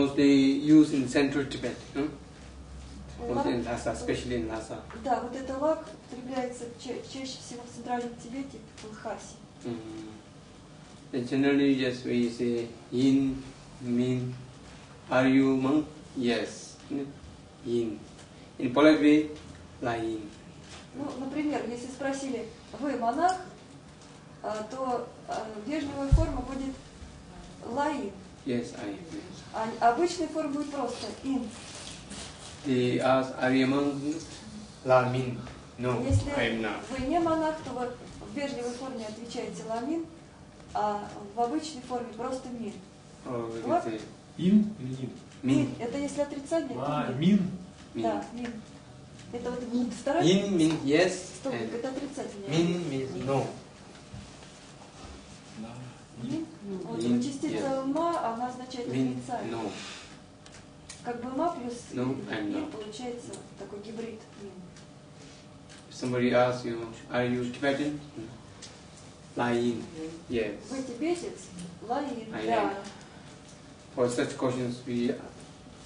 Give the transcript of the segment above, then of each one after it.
Mostly used in central Tibet, no? Лак- Mostly in Lhasa, especially in Lhasa. Да, вот это лак употребляется ча- чаще всего в Центральном Тибете, в Лхасе. Mm. And generally, just we say yin, min. Are you monk? Yes. Yin. In polite way, la А обычная форма будет просто ин. You monk? La min. No, Если вы не монах, то вы в вежливой форме отвечаете ламин, а в обычной форме просто мин. Say Ин или нин? min. Это если отрицание, А, то мин. мин. Да, мин. Это вот старайтесь. Yin means yes, Стоп, это отрицательное. min means no. Мин. Вот Мин, частица yes. ма, она означает отрицание. no. Как бы ма плюс No, мин not. получается такой гибрид мин. Somebody asks you, are you Tibetan? La yin. Yes. Вы тибетец? I да. For such questions, we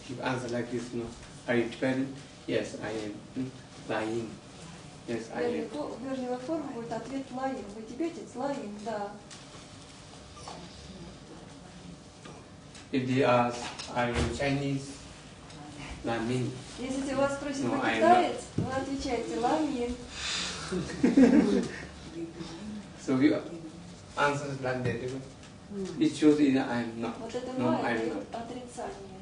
give answer like this, you know. Are you Tibetan? Yes, I am. Hmm? La yin. Yes, I am. Вежливая форма будет ответ лаин. Вы тибетец? Лаин, да. If they ask, are you Chinese? Min. Если вас спросят, Ну, вы I'm китаец, вы отвечаете ламин. So we answer like that. It shows that I am not. Вот это No, I'm not. отрицание.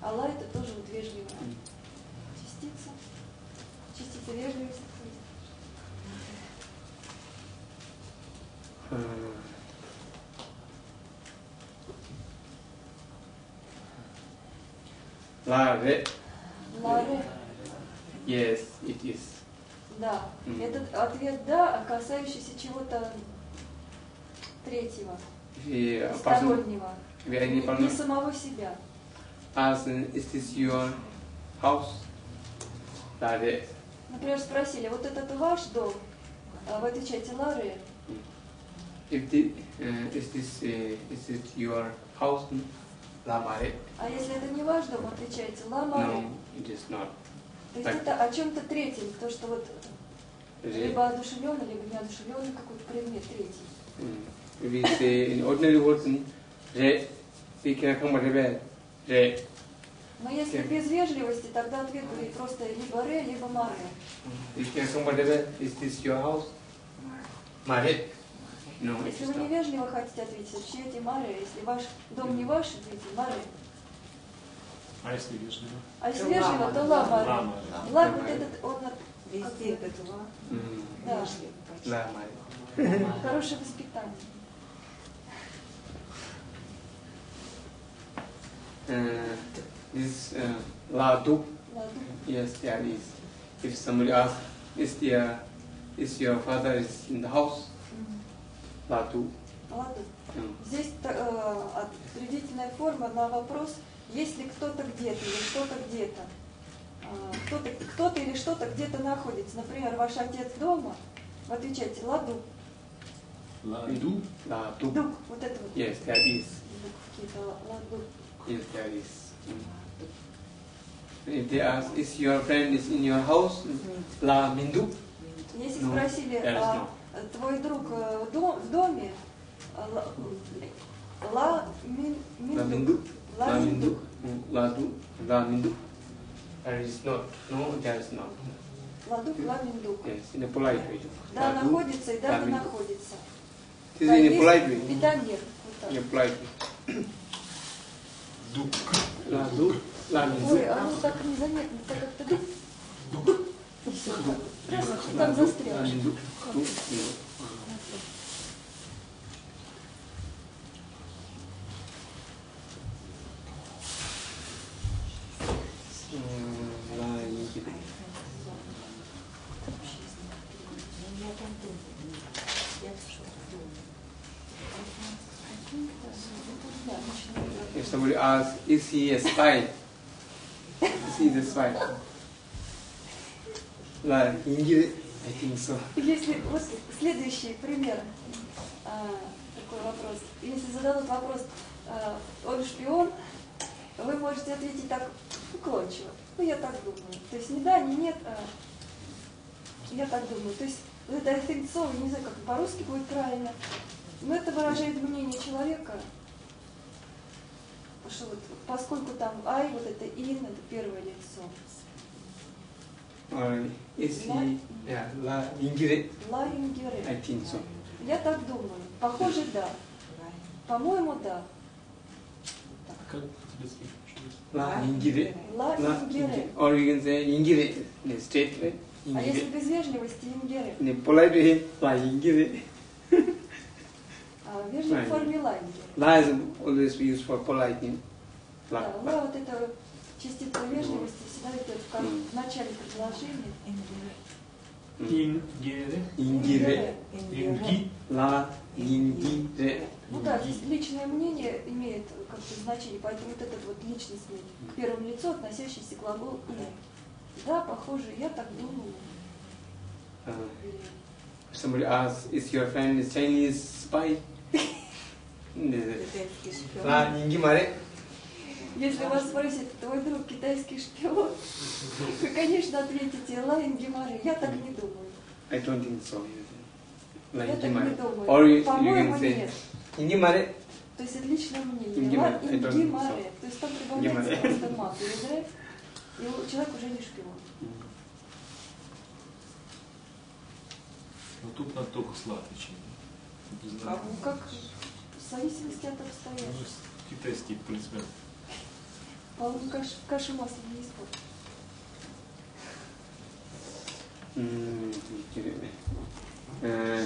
А ла это тоже вот вежливая М. частица. Частица вежливости. Uh, Re. Ларе, Yes, it is. да. М. Этот ответ да, касающийся чего-то третьего, If a person, стороннего. if any Не, самого себя. asks, is this your house? Re. Например, спросили, вот этот ваш дом? А вы отвечаете ларе. If the, uh, is this uh, is it your house? Mare. А если это не ваш дом, отвечаете ла маре. No, it is not. То есть так. это о чем-то третьем, то, что вот либо одушевленный, либо неодушевленный какой-то предмет третий. Mm. We say in ordinary words, mm, re, re, re. Но если Окей. без вежливости, тогда ответ будет просто либо ре, либо маре. Re. Is this your house? Mare. No, it Если вы невежливо хотите ответить, отвечайте маре. Если ваш дом не ваш, ответите маре. А если вежливо? А если вежливо, то ла. Лама. Ла вот этот, он от- Везде этот ла. Да. Mare. хорошее воспитание. Uh, this uh. Yes, there is. If somebody asks, is there, is your father is in the house? Ладу. Mm. Здесь э, отредительная форма на вопрос, есть ли кто-то где-то или что-то где-то. А, Кто-то кто или что-то где-то находится. Например, ваш отец дома, вы отвечаете ладу, Ладу. Du. дук, вот это вот. Yes, there is. Дук какие-то ладу. Yes, there is. If they ask, is your friend is in your house? La mindu? Если Ну, спросили, а, твой друг э, в дом- в доме, а, ла, ла мин, La минду. mindu? Ла La минду. mindu? La du? La mindu? There is not. No, there is not. Ладук, ла минду. Yes, in a polite way. Да, находится и да, не находится. This Да, is in a polite way. И да, нет. In a polite way. Дук. Du? La mindu? Ой, оно так незаметно, так как-то дук. И всё. Раз, и там застрял. La mindu? Du? Mindu. Mm, La mindu. У меня там дом. Я что дом. Да, начинаем. If somebody asks, is he a spy? Is he the spy? Think so. Если вот следующий пример, а, такой вопрос. Если зададут вопрос, а, он шпион, вы можете ответить так уклончиво. Ну, я так думаю. То есть не да, не нет, а я так думаю. То есть это я не знаю, как по-русски будет правильно. Но это выражает мнение человека. Что вот, поскольку там I, вот это in, это первое лицо. Or is he? Yeah, la ingire. Lying Гере. I think so. Я так думаю. Похоже, да. По-моему, да. Как по-тибетски? Еще раз. La ingire. La Lying Гере. ingire. Or you can say ingire in a straight way. А если Ingire. без вежливости, ингере. In a polite way, la ingire. А в вежливой Правильно. форме лайнгере. La is always used for polite. name. La. Да, ла вот это частица вежливости всегда идет в, начале предложения. Ингере. Ingire. Инги. La ingire. Ну да, здесь личное мнение имеет как-то значение, поэтому вот этот вот личностный к первому лицу относящийся глагол «и». Да, похоже, я так думаю. Uh, somebody asks, is your friend a Chinese spy? La ingimare. Если вас спросит, твой друг китайский шпион, вы, конечно, ответите «Лайн Гемары». Я так не думаю. I don't think so. Я так не думаю. Or you, you По-моему, say нет. ingimare. То есть это личное мнение. Ингемаре, Ла- это Ингемаре. То есть там прибавляется просто мат и человек уже не шпион. Ну тут надо только знаю. Ну, как в зависимости от Ну, обстоятельств. китайский, в принципе. По-моему, каш, кашу маслом не испортит. Mm, uh,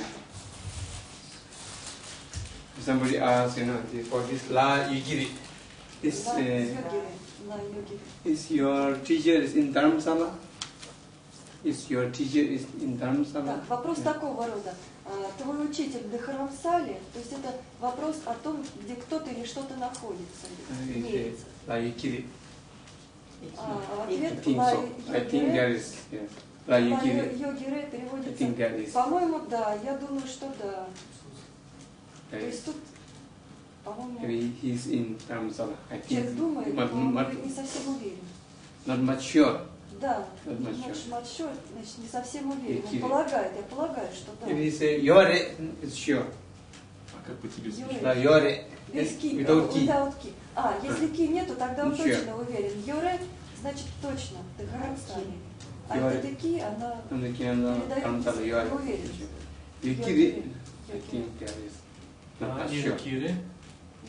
somebody asks, you know, for this La Yigiri, is, uh, is your teacher is in Dharamsala? Is your teacher is in Dharamsala? Так, вопрос Yeah. такого рода. А, Твой учитель в Дхарамсале, то есть это вопрос о том, где кто-то или что-то находится, Uh, имеется. La Yigiri. А I ответ think Ла so. I think is, yes. Переводится, по-моему, да, я думаю, что да. То есть тут, по-моему, he's in. I человек think. думает, But, но он не совсем уверен. not much sure. Да, Not sure. матчер, значит, не совсем уверен. Он полагает, я полагаю, что да. If he say yore, it's sure. А как по-тибетски? Юре. La yore. Без is ки, without key. without ки. А, если ки нету, тогда он Ничего. точно уверен. Юре, значит точно, ты гарантали. А это ки, она передает Dharamsala, yore. уверен. Yukiri, I Йогере. think there is. Not А, much sure. Ингере.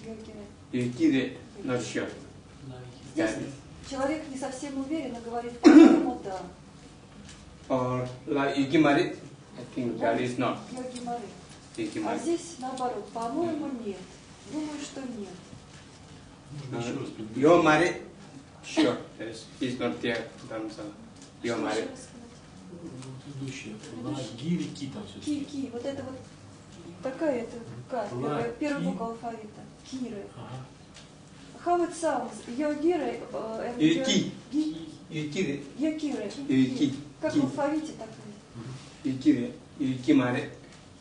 Йогере. Yukiri, not sure. Здесь человек не совсем уверен и говорит, по-моему, да. Or la yukimari, I think there is not. Мары. А здесь наоборот, по-моему, нет. Думаю, что нет. Можно еще раз предупредить. Yomari, sure. Is. He's not there, еще раз сказать? Ну, Предыдущее. На гири ки там все Ки, ки, вот это вот такая это К, первая, первая буква алфавита. Киры. Ага. How it sounds? Йогиры. э, and Юки. Ги- Yukiri, Йокиры. Юки. Как в алфавите, так и Yukiri, Yukimari.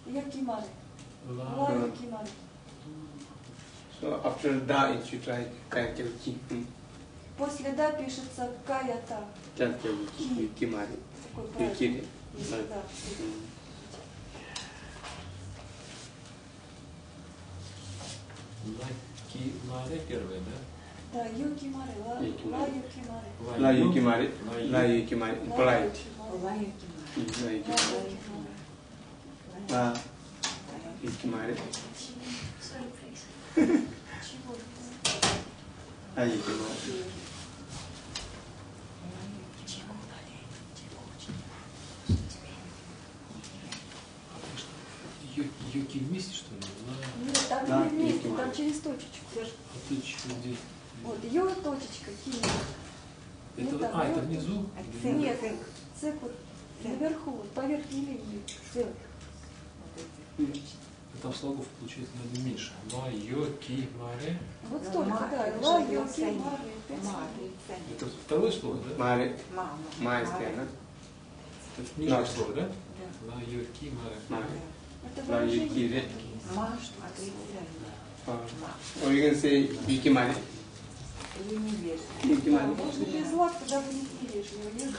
Йокимары. Ла. Ла Йокимары. So after da, it should try Kayakilki. После да пишется каята. Yukimari. Такой правильный. Yukiri. Если да. Ла. Ки. Маре первое, да? Да, Йокимары. Ла Йокимары. Ла Yukimari. Ла. La Yukimari. Ла Polite. Йокимары. La Ла Yukimari. Чего? La Yukimari. Ё- Йоки вместе, что ли? Нет, там Да, не вместе, там через точечку. А ты чё, где? Вот, йо точечка, ки. Это, Это а, это вот. внизу? Нет, цеп вот наверху, вот по верхней линии. Там слогов получается надо меньше. Ла, йо, ки, маре. Вот столько, да. Ла, йо, ки, мары. пять слов. Это второе слово, да? Is there, no? Это нижнее Да. слово, да? Ла, йо, ки, маре. Это выражение. Yukiri. Or, or you can say Yukimari. Или невежливо. Да, маленький. можно без лак, тогда будет невежливо. Можно.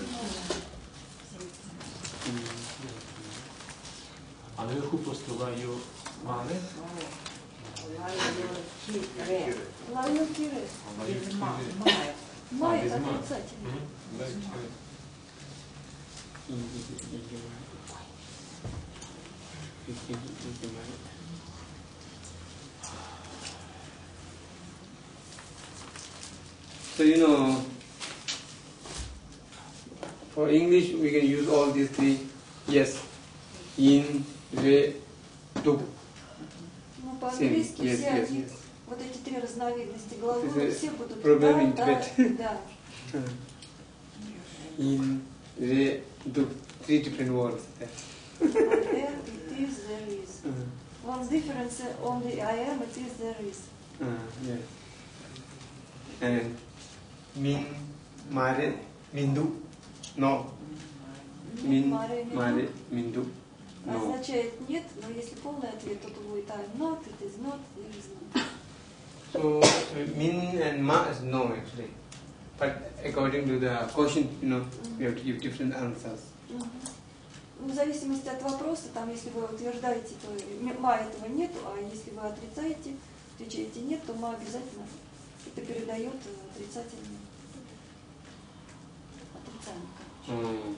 А наверху просто лаю мане, Лайо-ки-ре. Лайо кире. а лаю Без ма- кире. мая. Май без ма. отрицательный. Мгм. Лаю кире. So you know, for English we can use all these three. Yes, in, re, tu. Ну, Same. по-английски Yes, все yes, они, yes. вот эти три разновидности глагола, Это все будут problem in да, да, Tibet. да. In, re, tu. Three different words there. There it is, there is. One difference uh, only I am, it is, there is. Uh, yes. And min, mare, mindu. No. Min, Маре, минду. mare, mindu. No. Означает нет, но если полный ответ, то будет I'm not, it is not, there is not. So min and ma is no actually. But according to the question, you know, we have to give different answers. Ну, в зависимости от вопроса, там, если вы утверждаете, то ма этого нету, а если вы отрицаете, отвечаете нет, то ма обязательно это передает э, отрицательный. Отрицание. Um,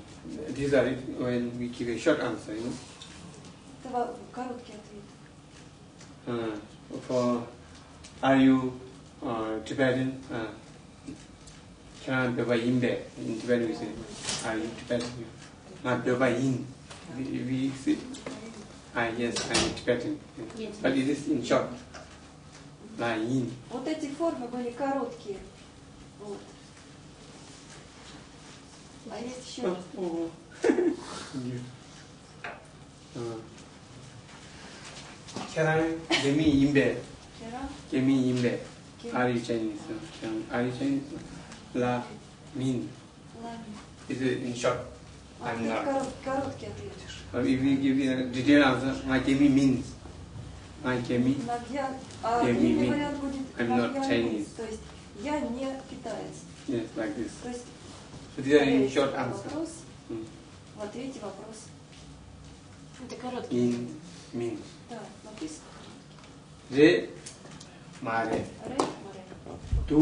these are it when we give a short answer, you know. Это короткий ответ. Uh, for are you uh, Tibetan? Uh, Kya Beba Yimbe. In Tibetan we say, are you Tibetan? Not Beba Yin. We, we say, ah, yes, I am Tibetan. Yes. But it is in short. Yin. Вот эти формы были короткие. Вот. А есть еще Oh. uh, Kya Gemi Yimbe. вчера. Gemi Yimbe. Кем? Are you Chinese? Uh, Are you Chinese? La Min. Ладно. Is it in short? А, I'm это not. корот- короткий ответ. Or if we give you a detailed answer, my Gemi means. My Gemi. Нагьян, а Я не длинный имею. вариант будет I'm not Chinese. То есть я не китаец. Yes, like this. То есть So these are in повторяется short answer. вопрос, Mm. в ответе вопрос. Это короткий. In, mean. Да, написано. Re, mare. Ре, море, Du,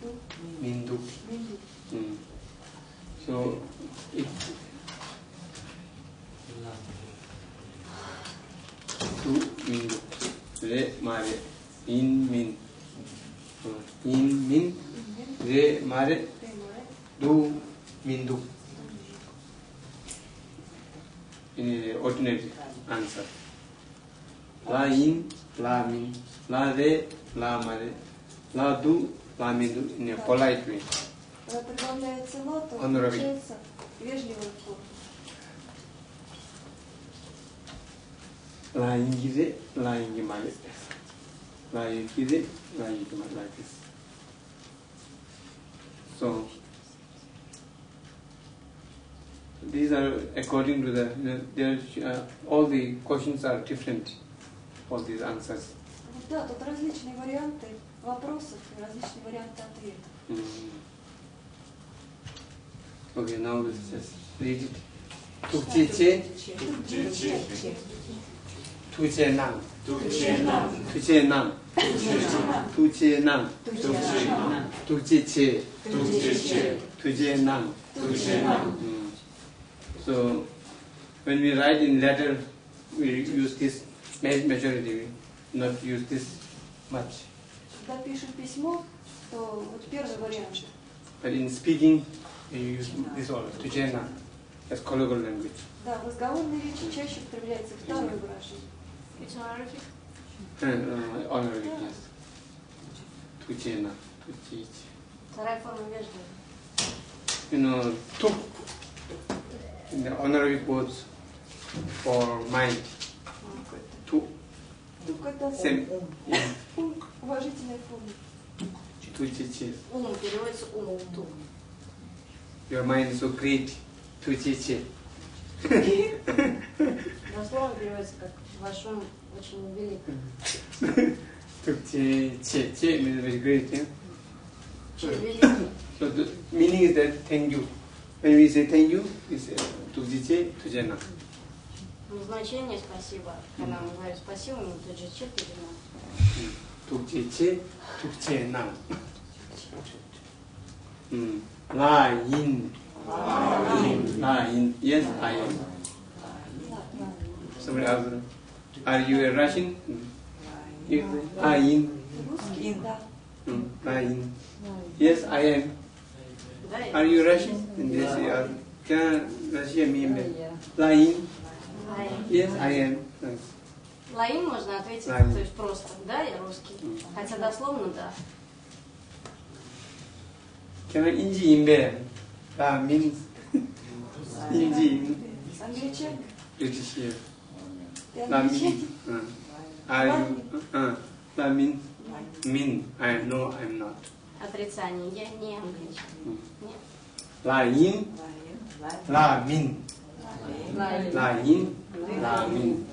ду, mean du. минду. Mm. So, it, du, mean du. Re, mare. In, mean. Uh, In, mean. Мин, Re, mare. ре, море, Du, mean du. In a ordinary answer. La in, la min, la re, la mare, la du, la min du in a polite way. Когда прибавляется «но», то Honorary. получается вежливая форма. La in gire, la in gimale. La in gire, la in gimale like this. So, these are according to the, the there, uh, all the questions are different, all these answers. Вот Да, тут различные варианты вопросов и различные варианты ответов. Mm. Okay, now we'll just read it. Tukche che, tuche nang, tuche nang, tuche nang, tukche che, tuche nang. Mm. So, when we write in letter, we use this ma- majority, we not use this much. Когда пишем письмо, то вот первый вариант. But in speaking, we use this all, tuche nang, as colloquial language. Да, в разговорной речи чаще употребляется второе выражение. It's honorific. Uh, honorary, yes. Tuche nang, tuche che. Вторая форма вежливая. you know, tuk in the honorific words for mind. Tu, Тук это same. Yeah. ум, уважительная форма. Tu chi chi. Ум переводится ум. Ту. Your mind is so great. Tu chi chi. Дословно переводится как ваш ум очень велик. Tu chi chi. Chi means very great. Yeah? Че великий. So the meaning is that thank you. When we say thank you, it's uh, tukjiche tujena. Ну, Значение спасибо. Когда мы говорим спасибо, мы тут же че переносим. tukjiche tujena. Mm. La yin. La yin. Yes, I am. Somebody else. Are you a Russian? Mm. Да. Mm. La yin. Yes, I am. Are you Russian? And they say, uh, can Russia mean La yin? Лаин. Yes, I am. Mm. Лаин можно ответить, Лаин. то есть просто, да, я русский. Мгм. Хотя дословно, да. Can I inji imbe? La means inji Англичане. British here. Ты La англичанин? mean. Uh, are you? Uh, la mean. Mean. I no, I'm not. Отрицание. Я не англичанин. Лаин. La yin. La mean.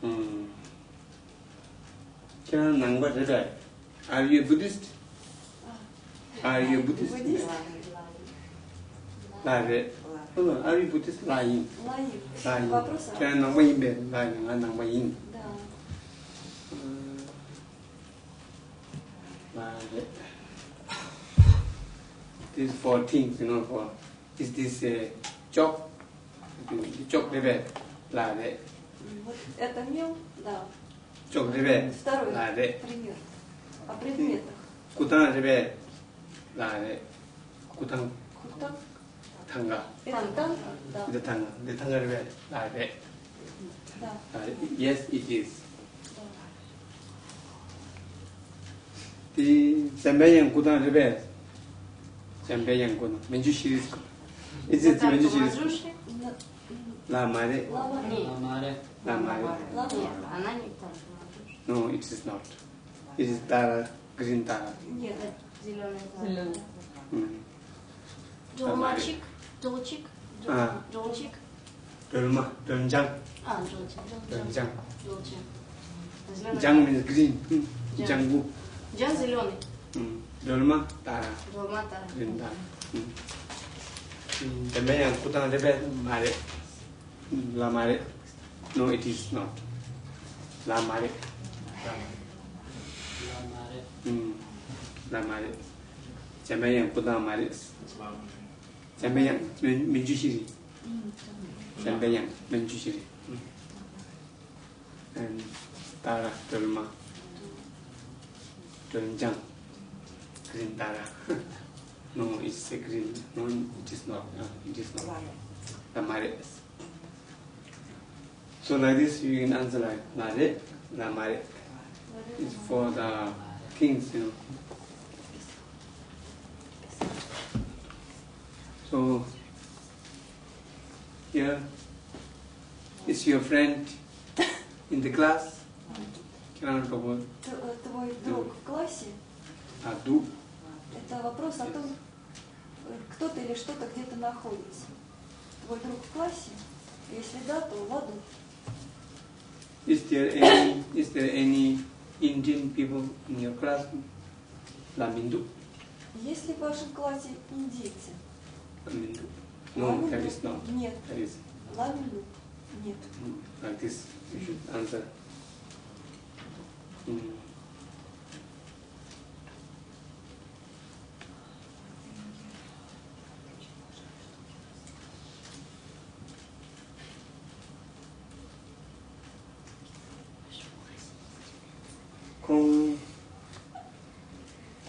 Hmm. Can I nangba tada? Are you a Buddhist? Are you a Buddhist? Буддист? La re. Hold on. Are you Buddhist? La yin. Лаин. La yin. Вопрос? Can I nangba yin be? La yin. I nangba yin. Да. Vale. These four things, you know, for is this uh, chalk, the chalk river, la de, Вот это мел, да. chalk river, Второй la de, пример. О предметах. kutang river, la de, kutang Хутак. tanga, Это танка? Да. the tanga, the tanga river, la de, Да. la de. Yes, it is. да. The Zambian kutang river, Zambian kutang, menju shiris ko. Is it Татарку menju shiris? Манджуши? На- La mare, Лава. Нет. la mare. Лава. Нет, она не Татарку Манджуши. No, it is not. It is tara, green tara. Нет. Зеленый. Mm. Джолмачик. Джолчик. А. Джолчик. Dolma, dolmjang, А, джолчик. dolmjang. Джолчик. Зеленый. Jang means green. Mm. Jang. Jangu. Джан зеленый. Mm. dolma tara dolma tara denta hmm. hmm. tebe yang kutang tebe mare. La mare. No it is not. La mare. La mare. Yang la mare. Tebe yang kutang mare. Tebe yang menju siri tebe yang menju siri dan tara dolma. Dolma green tara. no, it's a green. No, it is not. No, it is not. The Lamaret. So like this, you can answer like mare, the mare. It's for the kings, you know. So here is your friend in the class. Can I talk about? The, the, the, the, the, the, Это вопрос о том, э, кто-то или что-то где-то находится. Твой друг в классе? Если да, то в аду. Is there any is there any Indian people in your class? Lamindu? Есть ли в вашем классе индейцы? Lamindu? No, Ламинду? there is not. Нет. There is Ламинду? Нет. mm, like this. You should answer. Mm.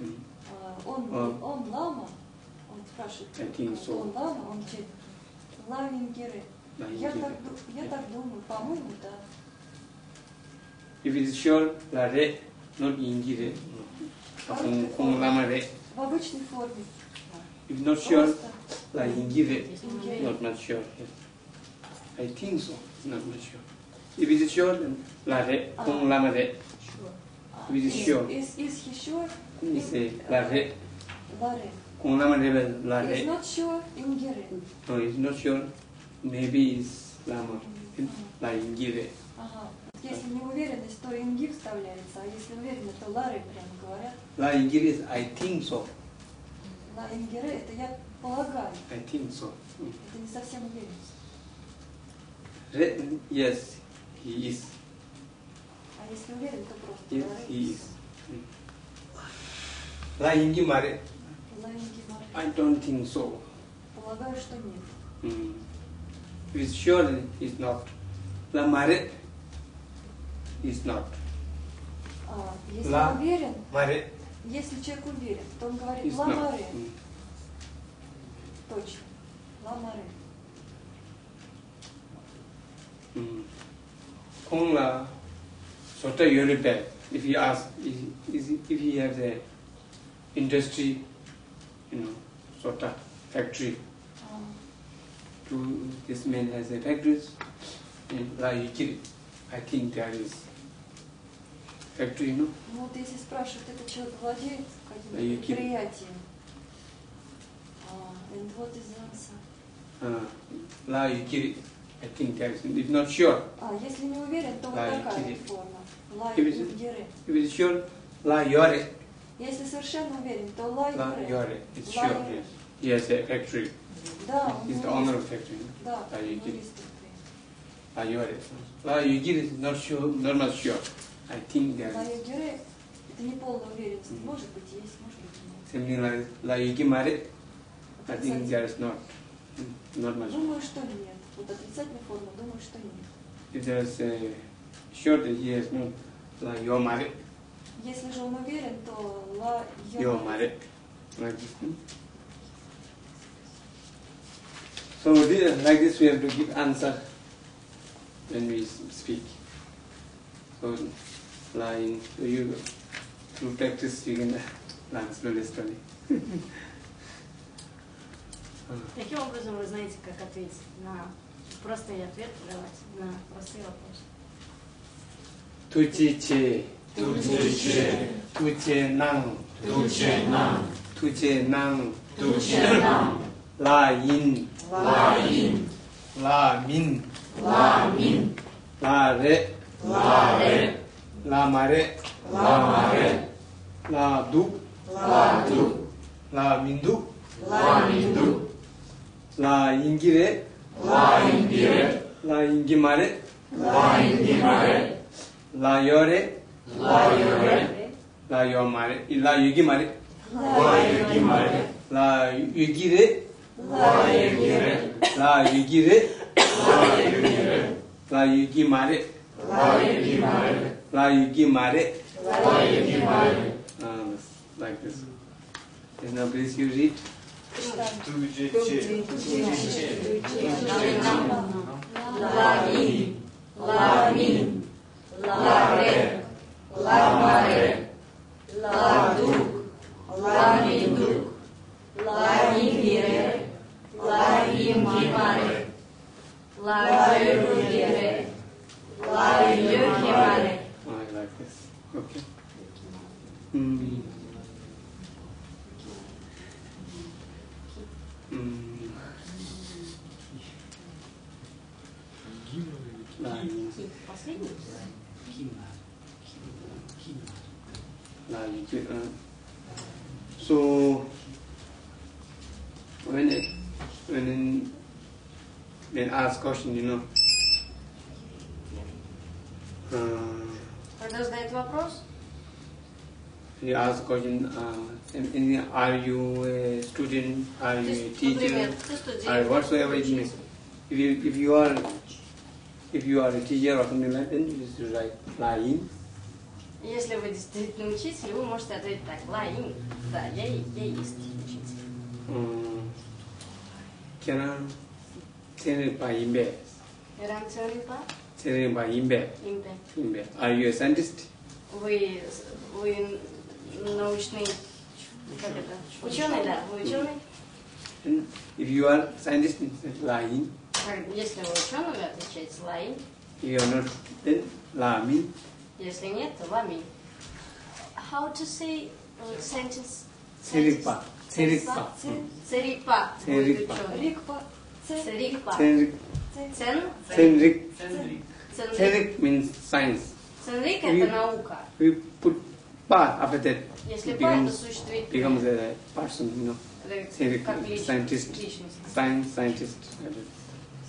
Mm. А, Он, Он. лама, он спрашивает, он лама, он là những Я так, я так думаю, по-моему, да. if it's sure là đấy not kung kung lama re В обычной форме. if not sure la re ингире. not not sure. I think so not not sure if it is sure then la re kung lama re А, With из- sure. Из из еще we say la re ларе. kung lama re la Is re not sure ингире. no it's not sure maybe is lama la yingi re Ага. Вот Если не уверенность, то инги вставляется, а если уверены, то лары прямо говорят. la yingi re is I think so На ингире это я полагаю, I think so Mm. это не совсем уверенность. Re, yes he is А если уверен, то просто yes лары. he is Mm. la yingi mare На инги мары. I don't think so Полагаю, что нет. Mm. If it's sure then it's not. La mare is not. А, если Ла. уверен, Mare если человек уверен, то он говорит is ла not. маре. Mm. Точно. Ла маре. Mm. Kung la sota yori bad. If he asks, is, is, if he has a industry, you know, sota factory, А, to this man has a factories in La Yikiri. I think there is factory, you know. Ну вот если спрашивают, этот человек владеет Да, каким-то Юкири. предприятием. А, and what is the answer? Uh, La Yikiri. I think there is. It's not sure. А, если не уверен, то вот Да, такая Юкири. форма. Ла Юкири. югере. If it's sure, La Yore. Если совершенно уверен, то ла La юре. Yore. It's La sure, Yore. yes. He has a factory. Да, He's the owner of factory. Да, La он Yikiri. юрист предприятия. La Yore. La Yikiri is not sure, not much sure. I think there Ла югере это не полная уверенность. Может быть есть, может быть нет. Something like La Yikimare. I think Отрицательная. there is not. Mm, Not much. Думаю, что нет. Вот отрицательная форма, думаю, что нет. If there is a sure that he has no La Yomare. Если же он уверен, то ла Yomare. This. hmm? So this, like this we have to give answer when we speak. So line so you through practice you can learn slowly slowly. Каким образом вы знаете, как ответить на простой ответ давать на простые вопросы? 土鸡鸡，土鸡鸡，土鸡囊，土鸡囊，土鸡囊，土鸡囊，拉印，拉印，拉敏，拉敏，拉雷，拉雷，拉马雷，拉马雷，拉杜，拉杜，拉敏杜，拉敏杜，拉印吉雷，拉印吉雷，拉印吉马雷，拉印吉马雷。Laiore. Laiore. Laiomare. Laiugimare. Laiugimare. Laiugire. Laiugire. Laiugire. Laiugire. Laiugimare. Laiugimare. Laiugimare. Laiugimare. Ah, like this. Is now please you read. Tujece. Tujece. Lamin. Lamin. La Reine, la Marraine, la Duc, la Minduc, la Indire, la Imare, la Gerudire, la Iuchimare. Последний. yin. Последний? La yin. Uh, so when it, when when ask question, you know. Uh, Когда задает вопрос, You ask question, uh, in, in, are you a student, are то you a есть, teacher, например, ты or студент, whatsoever it means. If you, if you are, if you are a teacher or something like that, then you just write lying. если вы действительно учитель, вы можете ответить так, лаин, да, я, и- я и есть учитель. Um, Kena tene pa imbe, Иран Цёрнипа, tene pa imbe, импе. imbe. Are you a scientist? Вы, вы научный, как это, ученый, да, вы ученый. And if you are scientist, it's lying. Как- Если вы ученый, вы отвечаете лаин. If you are not, then lami. Если нет, то ламин. How to say uh, sentence? Serikpa. Serikpa. Церикпа будет Церикпа. ученый. Рикпа, Ц, Церикпа. Senrik. Цен, Senrik. Центрик. ценрик. Senrik means science. Ценрик Ри- это наука. We put pa after that. Если It па, это becomes, существует becomes a person, you know. Это Церик, как личность. scientist. личность. Science, scientist.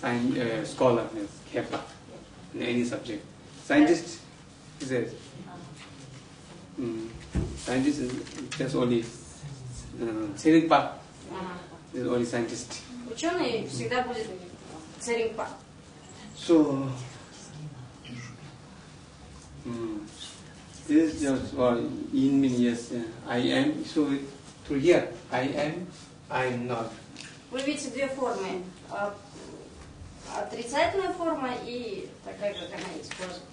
Science, uh, scholar means Kepa. In any subject. Scientist is a mm, scientist is just only uh, Serikpa ну. Ага. is only scientist. Ученый всегда будет церикпа. So, mm, this is just for in mean yes, uh, I am. So through here, I am, I am not. Вы видите две формы. А, Отрицательная форма и такая, как она использует.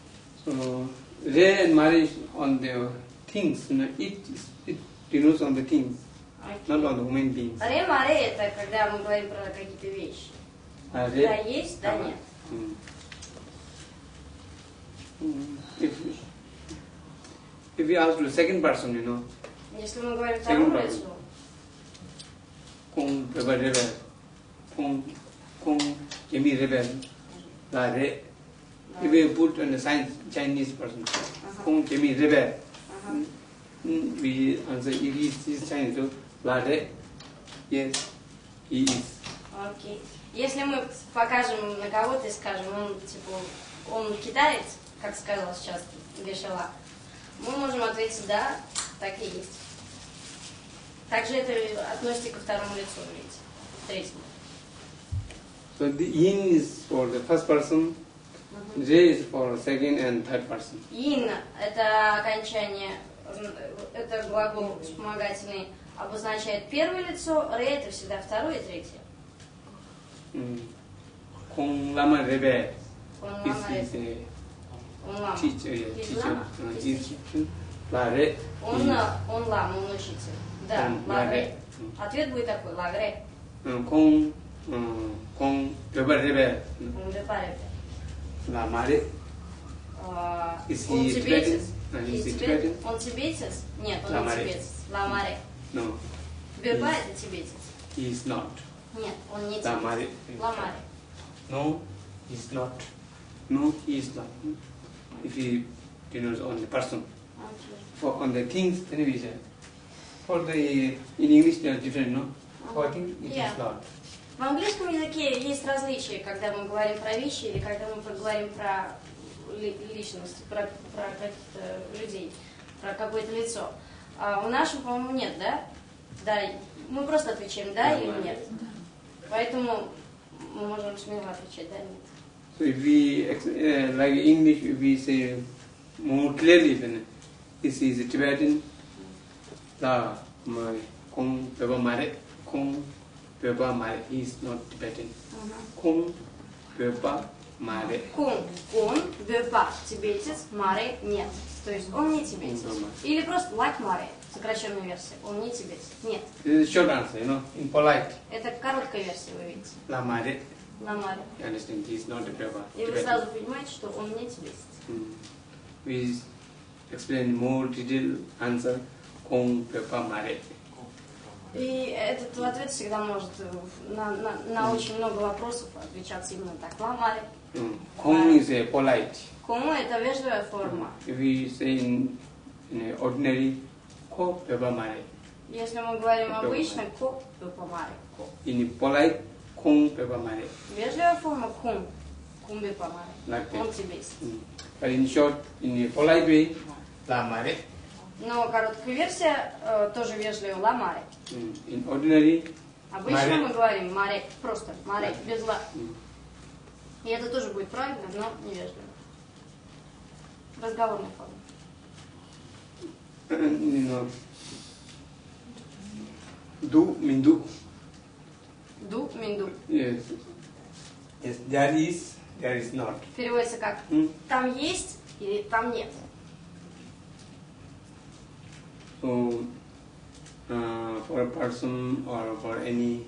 So, and Mari on the things, you know, it, it denotes on the things, not on the human beings. Аре маре это когда мы говорим про какие-то вещи. Uh, Да есть, да нет. Mm. Mm, If, if we ask the second person, you know, Если мы говорим второму лицу, kung reba rebel, kimi rebel, la re. We put on the science Chinese person, Ага. kung kimi rebel, ага. mm, we answer he is Chinese, so la re. Yes, he is. Окей. Если мы покажем на кого-то и скажем, он типа он китаец, как сказал сейчас Бешала, мы можем ответить да, так и есть. Также это относится ко второму лицу, видите, третьему. So the yin is for the first person, J is for second and third person. Ин – это окончание, это глагол вспомогательный, обозначает первое лицо, ре – это всегда второе и третье. Lama rebel Он is, лама ре- a он лама. teacher, yeah, teacher. is re. Он, он лама, он учитель. Да, лагре. Ответ будет такой, лагре. Kung uh, kung rebel rebel Он же парень. la mare. А, Is Он he тибетец? Tibetan? Uh, He is he тибет- Tibetan? Он тибетец? Нет, он не Ламаре. тибетец. Ламаре. No, Берба Yes. это тибетец. he is not. Нет, он не La тибетец. Mare. Ламаре. No, he is not. No, he is not. If he denotes on the person. Окей. For on the things, then we say. For the in English they are different, no? For things it Yeah. is not. В английском языке есть различия, когда мы говорим про вещи или когда мы говорим про ли- личность, про, про каких-то людей, про какое-то лицо. А у нашего, по-моему, нет, да? Да, мы просто отвечаем да или нет. Поэтому мы можем смело отвечать да, нет. So if we uh, like English, if we say more clearly, then this is Tibetan. La my kung beba mare kung beba mare. Is not Tibetan. Kung beba mare. Кун, он, бепа, тибетец, маре, нет. То есть он не тибетец. Или просто лак маре, сокращенная версия. Он не тибетец. Нет. This is short answer, you know, in polite. Это короткая версия, вы видите. La mare. На маре. You understand? He is not a beba. И вы сразу понимаете, что он не тибетец. Mm. We explain more detailed answer. Kung beba mare. И этот ответ всегда может э, на, на, на очень много вопросов отвечаться именно так. Ламаре. Mm. Kung is a polite. Кому это вежливая форма. If we say in, ordinary, ko beba mare. Если мы говорим обычно, маре, ко. In polite, kung beba mare. Вежливая форма кум, кум бепа маре. Like тибетец. Mm. But in short, in a polite way, la mare. Но короткая версия э, тоже вежливо ла маре. Mm. In ordinary, Обычно Маре. мы говорим маре, просто маре, без ла. mm, И это тоже будет правильно, но невежливо. Разговорная форма. know, do mean do. Минду. Yes. Yes, there is, there is not. Переводится как Mm. там есть или там нет. So, uh, for a person or for any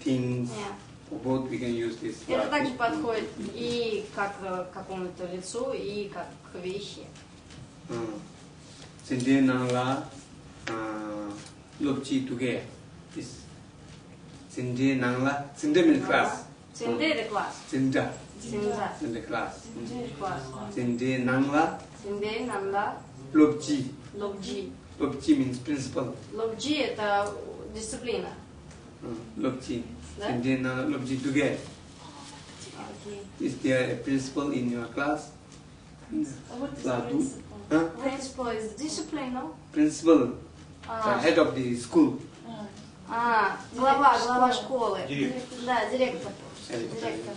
things, Нет. for both we can use this. Это word. также подходит и как э, к какому-то лицу, и как к вещи. Uh, Sinde Nangla uh, Lobchi Tuge is Sinde Nangla Sinde means class. Цинде это класс. Sinda Цинза. Sinde class. Класс. Sinde Nangla Цинде, нанда, Lobchi. лобджи. Lobchi Means principle. Лобджи это дисциплина. Uh, Lobchi. Да? Sinde Nangla Lobchi Tuge. Is there a principal in your class? What is Ladu. principle? Huh? Principal is discipline, no? Principal, the А, head of the school. а, глава, глава школы. Директор. Да, директор. Директор. Директор.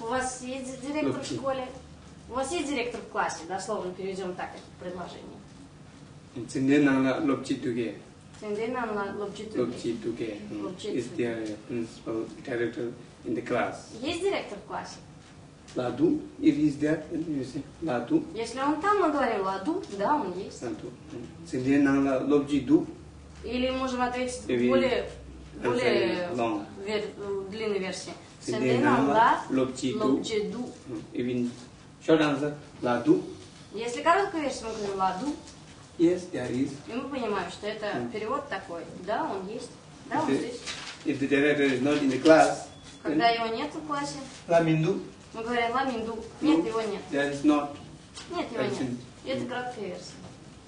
У вас есть директор в Лобджи. школе? У вас есть директор в классе? Дословно переведем так это предложение. Sinde Nangla Lobchi Tuge. Цинде, нанда, лобджи. туги. Lobchi Tuge. Mm. Lobchi Is a principal director in the class? Есть директор в классе? Ladu, if is there, you say Ladu. Если он там, мы говорим ладу, да, он есть. Ladu. Sinde Nangla Lobchi Du. Или можем ответить более, более long. вер- э, длинной версии. Lobchi Du. лобджеду. Mm. Even short answer, Ladu. Если короткая версия, мы говорим ладу, Yes, there is. и мы понимаем, что это Мгм. перевод такой. Да, он есть. Да, он Если- здесь. If the director is not in the class, Когда then его нет в классе, Lamindu, мы говорим ламинду. Нет, его нет. there is not. Нет, его нет. Absent. И это краткая версия.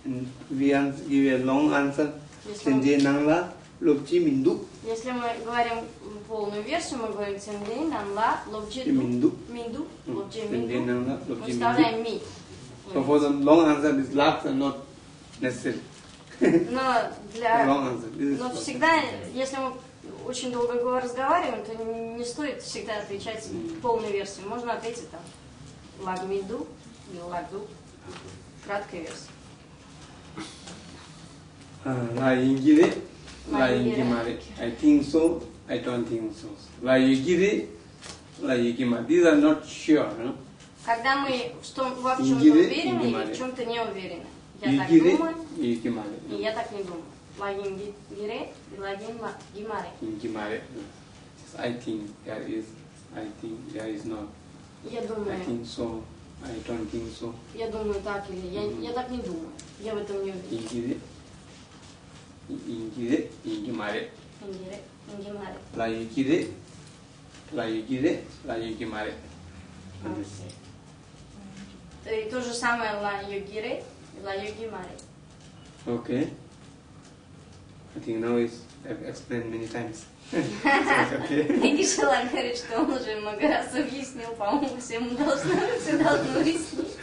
And we ans- give a long answer. Если мы, Sinde Nangla Lobchi Mindu. если мы говорим полную версию, мы говорим ценде намла лобджеду. Mindu. Минду, Mm. лобджи Sinde минду. Nangla Мы Lobchi Mindu. вставляем ми. So for the long answer, this last are not necessary. Но для Но всегда, если мы очень долго разговариваем, то не стоит всегда отвечать полной версию. Можно ответить там лагмиду или лагду. Краткая версия. Yingire. Yingimare. I think so, I don't think so. La Yingimare. These are not sure. No? Когда мы в, том, во в чем-то уверены или в чем-то не уверены. Я так Yingire, думаю, и Yingimare. я так не думаю. Лагингире и лагимаре. Yingimare. I think there is, I think there is not. Я I думаю, think so, I don't think so. я думаю так или я, я так не думаю. Я в этом не уверен. Yingimare. Ингире, ингимаре. La Yingire, La Yingire, La Yingimare. И то же самое ла йогире и ла йогимаре. Okay. I think now is I've explained many times. so it's okay. Видишь, Алан говорит, что он уже много раз объяснил, по-моему, всем должно, все должно уяснить.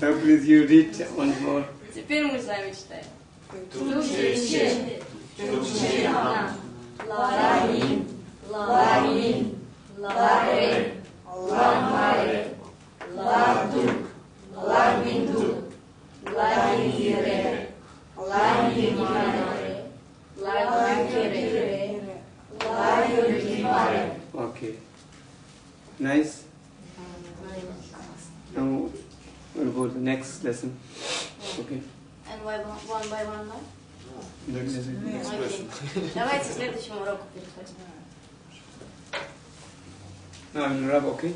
Now please you read once more. Теперь мы с вами читаем. Тучи, Тучина, Ларин, Ларин, Ларе, Ламаре, Ладу, Ламинду, Лагире, Лагимаре, Лагире, Лагимаре. Okay. Nice. Now we'll go to the next lesson. Okay. And one one by one, да? Next lesson. Окей. Давайте к следующему уроку переходим. Now I will rub, okay?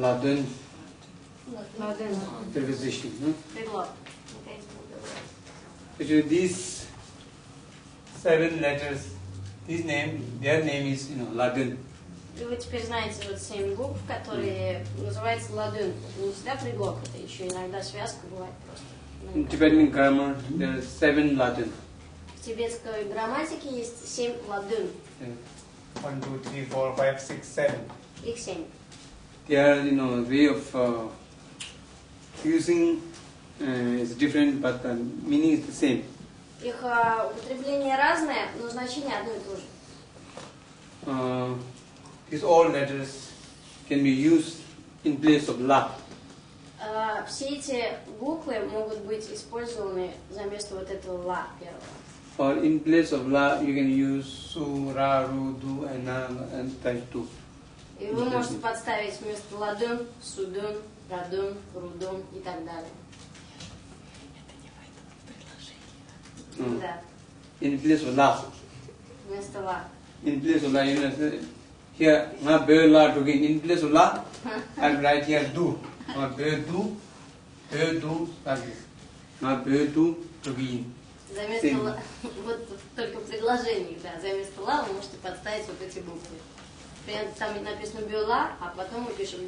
Ladun Ладын. preposition. No? Actually, these seven letters, this name, their name is you know ladun. И вы теперь знаете вот семь букв, которые называются ладун. Это не всегда предлог, это еще иногда связка бывает просто. In Tibetan grammar, there are seven ladun. В тибетской грамматике есть семь ладун. Yeah. One, two, three, four, five, six, seven. Их семь. They are you know way of uh, using uh, is different, but the meaning is the same. Их а, употребление разное, но значение одно и то же. Uh, these all letters can be used in place of la. А, все эти буквы могут быть использованы за место вот этого ла первого. Or in place of la, you can use su, ra, ru, du, and na, and tai, tu. И вы можете подставить вместо ладун, судун, радун, рудун и так далее. Mm. Да, In place of la. вместо ла. In place of la, you know, here, na be la to. In place of la, I'll write here do. Na be du, be du, like this. Na be du to. За место ла, вот только в предложении, да, за место ла вы можете подставить вот эти буквы. Там написано бюла, а потом мы пишем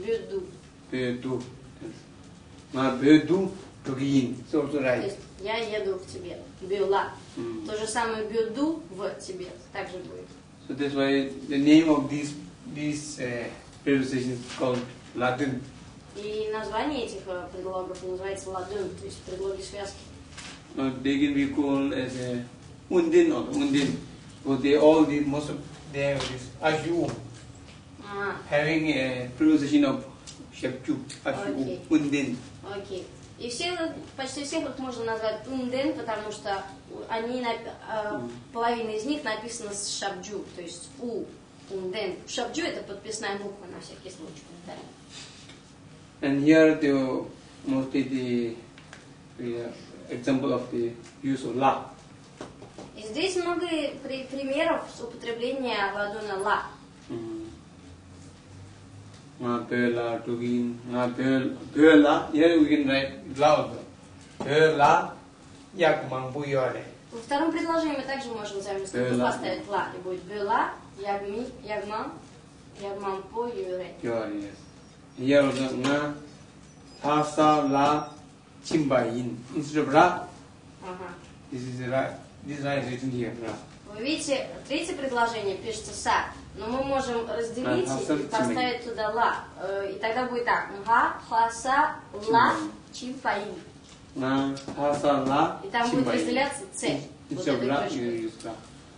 du to gain. So also То есть я еду в Тибет. Бюла. Mm. То же самое бюду в Тибет. Также будет. So that's why the name of these these uh, prepositions is called Latin. И название этих э, предлогов называется ладун, то есть предлоги связки. Uh, they can be called as a undin or undin. So they all the most of they have this ashu А, having a preposition of ashu Okay. undin. окей. И все, почти всех их можно назвать унден, потому что они, Мгм. половина из них написана с шабджу, то есть у, унден. Шабджу это подписная буква на всякий случай. повторяю. And here the mostly the, the example of the use of la. И здесь много при- примеров с употребления ладуна ла. Mm. Nga tugin nga bel bela here we can write la also. Bela yak mang bu yore. Во втором предложении мы также можем заместо буквы Бела. поставить ла. И будет бела, ягми, ягмам, ягмам по юре. Yore yes. Here also nga hasa la chimbayin instead of ra Ага. this is ra this ra is written here ra. Вы видите, третье предложение пишется са, но мы можем разделить и поставить туда ла. Э, И тогда будет так. Ха, ха, са, ла, чимпаин. Nga hasa la И там будет разделяться ц. Точкой. use ra.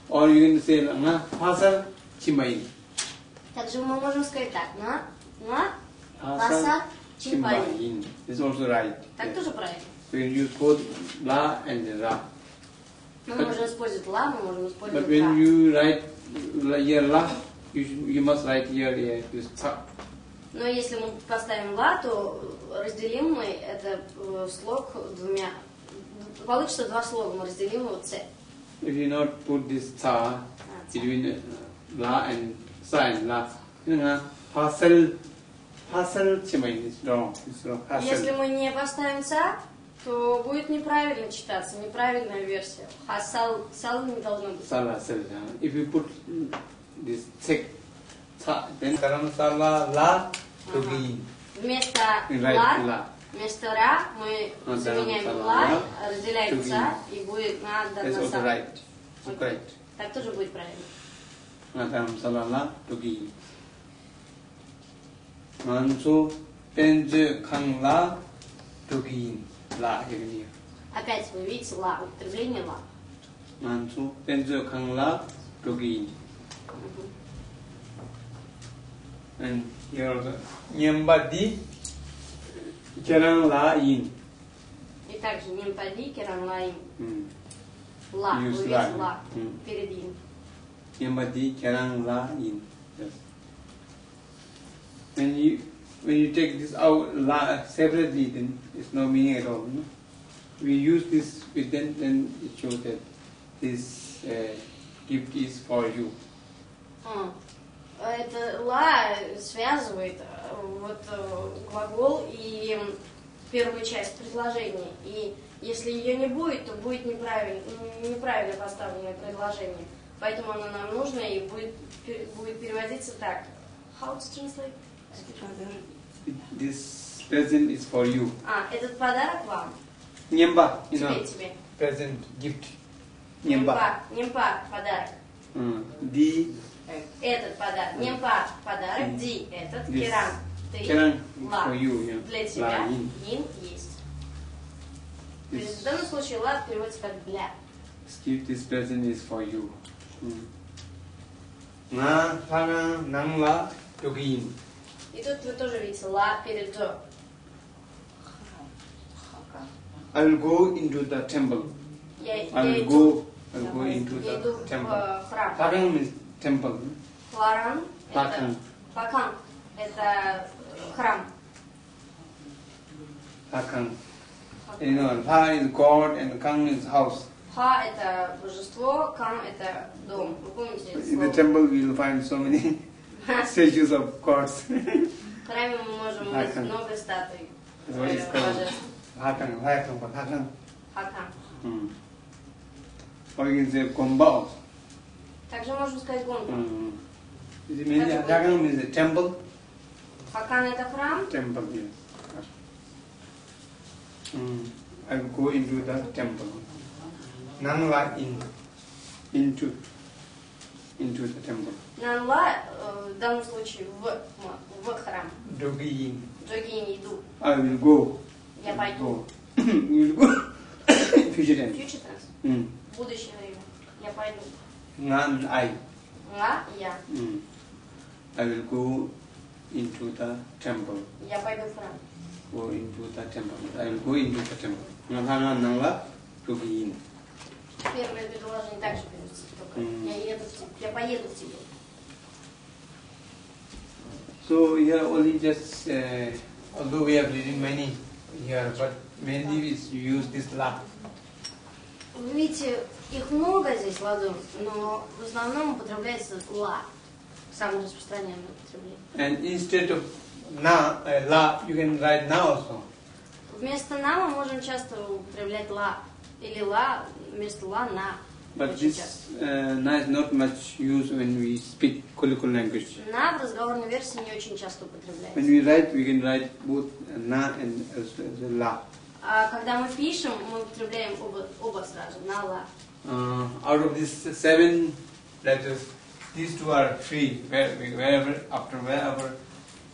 Or you can say nga hasa chimbayin. Также мы можем сказать так. На, на, чимпаин. chimbayin. This is also right. Так тоже правильно. So you use both la and ra. Мы можем использовать ла, мы можем But использовать when ра. you write la- here la, you, should, you must write here yeah, this tha. Но если мы поставим ла, то разделим мы это э, слог двумя. Получится два слога, мы разделим его ц. If you not put this tha А, ц. between uh, la and sa and la, you know, hasal, hasal chimay is wrong. It's wrong. Если Hasal. мы не поставим ца, то будет неправильно читаться, неправильная версия. А сал, сал не должно быть. Sal hasal. uh, If you put this tha, then karam sala la to be Вместо ла, la. вместо ра мы А, заменяем да, ла, разделяем to ца, и будет на correct. Так тоже будет правильно. Madam Salala Tugi. Manso Penje Kangla Tugi La here. Опять вы видите ла, употребление ла. Manso Penje Kangla Tugi. Мгм. And here also Nyamba Di Kerang La Yin. И также нимпади, керанлаим. Hmm. Ла, вы Use видите ла. ла М. перед им. Nyamba Di Kerang La Yin. Yes. When you when you take this out la separately, then it's no meaning at all. No? We use this with then then it shows that this uh, gift is for you. А. Это ла связывает э, вот э, глагол и первую часть предложения. И если ее не будет, то будет неправильно, неправильно поставленное предложение. Поэтому оно нам нужно и будет, будет переводиться так. How to translate? This present is for you. А, этот подарок вам. Nyemba, you Тебе, know, тебе. present gift. Nyemba. Немпа, немпа подарок. Mm. The Этот подарок. Немпа подарок. Ди этот. This. Керам. Ты. Kerang is Ла. for you. Yeah. Для тебя. Yin. Ин есть. То есть This, в данном случае ла переводится как для. this gift, this present is for you. Mm. Nga, hana, nangla, yogin. И тут вы тоже видите ла перед до. I will go into the temple. Я, I я will иду, go, I will go into я иду the в temple. э, храм. Harang means temple. Ларан это Пакан. Пакан. Это э, храм. Hakang. You know, Ha is God and Kang is house. Ха это божество, Кам это дом. Вы помните это In the слово? temple we will find so many statues of gods. В храме мы можем увидеть Хакан. много статуй That's what it's э, called. божеств. Hakang, Hakang, Hakang. Хакан. Hmm. Or you can say Gomba also. Также можно сказать гонка. Hmm. It means, Hakang means a temple. Хакан это храм, Temple, yes. Hmm. I will go into the temple. Nanla in, into, into the temple. Нанла э, в данном случае в, в храм. In. Джогин иду. I will go. Я пойду. Will go. Future tense. Future tense. Будущее время. Я пойду. Nan I. Ла я. I will go into the temple. Я пойду в храм. Go into the temple. I will go into the temple. Nangla dogi in. Первое предложение также переводится. Только М. я еду в. Я поеду в Тибет. So here only just, uh, although we have written many here, but mainly you use this la. Вы видите, их много здесь ладон, но в основном употребляется ла. Самое распространенное употребление. And instead of na, uh, la, you can write na also. Вместо на мы можем часто употреблять ла. Или ла вместо ла на. But Очень часто. this uh, na is not much used when we speak colloquial language. На в разговорной версии не очень часто When употребляется. we write, we can write both na and as, as la. А когда мы пишем, мы употребляем оба, оба сразу, на ла. Uh, out of these seven letters, these two are free. Where, wherever, after wherever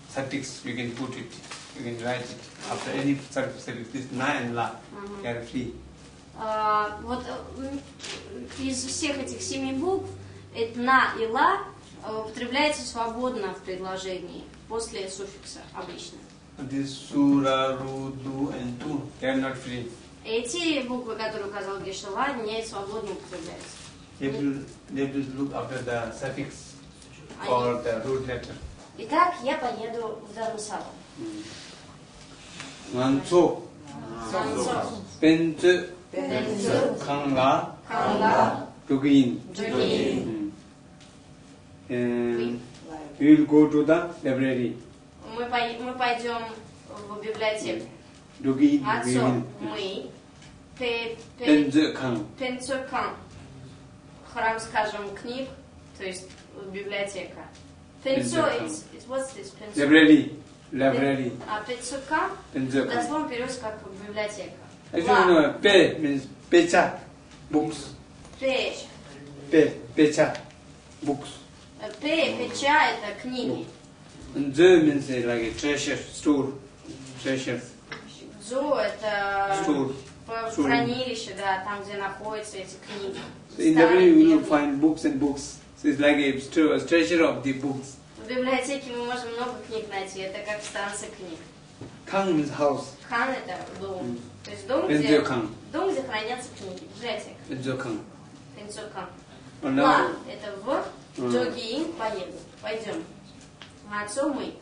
suffix you can put it, you can write it. After any suffix, this na and la, Мгм. they are free. А, вот э, из всех этих семи букв это на и ла э, употребляется свободно в предложении после суффикса обычно. This sura, ru, du, and tu, they are not free. Эти буквы, которые указал Гешела, не свободно употребляются. They to, they to look after the suffix or the root letter. Итак, я поеду в Дармсалу. Nganso, Санцо, penche, Пенцу, kangla, Канла, dugin. Джугин. And we will go to the library. Мы, пой- мы пойдем в библиотеку. Dugin, we Отцо, will. мы. Пе- пе- Penche, kang. Пенцукан. Храм, скажем, книг, то есть библиотека. Пенцо, Пенцукан. it's, it's, what's this? Пенцо? Library, library, А пенцукан penche, kang. дословно переводится как библиотека. Actually, Ла. no, pe means pecha, books. Пе, Pe, pecha, books. пе, печа это книги. And the means uh, like a treasure, store, treasure, Дзо это store. п- Store. хранилище, да, там, где находятся эти книги. So in Старые, library we will древние. find books and books. So it's like a, store, a treasure of the books. В библиотеке мы можем много книг найти, это как станция книг. Kang means house. Хан это дом. М. То есть дом, где, дом, где хранятся книги, kang. Пенцукан. And Ла это в, Мгм. Джогиин поеду. Пойдем. Отцу мы.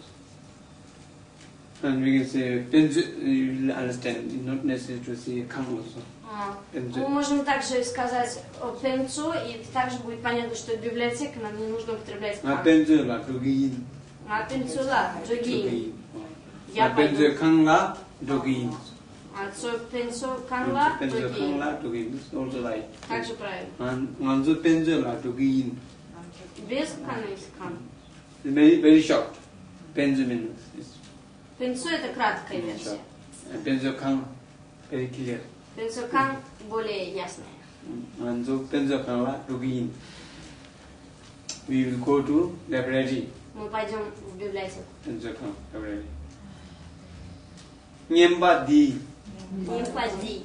And we can say penzu, you will understand. It's not necessary to say kang also. А, Пензу. Мы можем также сказать пенцу, и также будет понятно, что библиотека, нам не нужно употреблять penzu la dogi in. А пенцула, другие. Я Я. А пенцу канла, Penzu kang другие. la dogi in. It's also right. Также правильно. And nganzu penzu la dogi in. Без кана или кан. It's very very short. Penzu means it's Пенцу это краткая very версия. short. And penzu kang very clear. Пенцу кан более ясная. Nganzu penzu kang la dogi in. We will go to library. Мы пойдем в библиотеку. Penzu kang library. Nyemba di Не входи.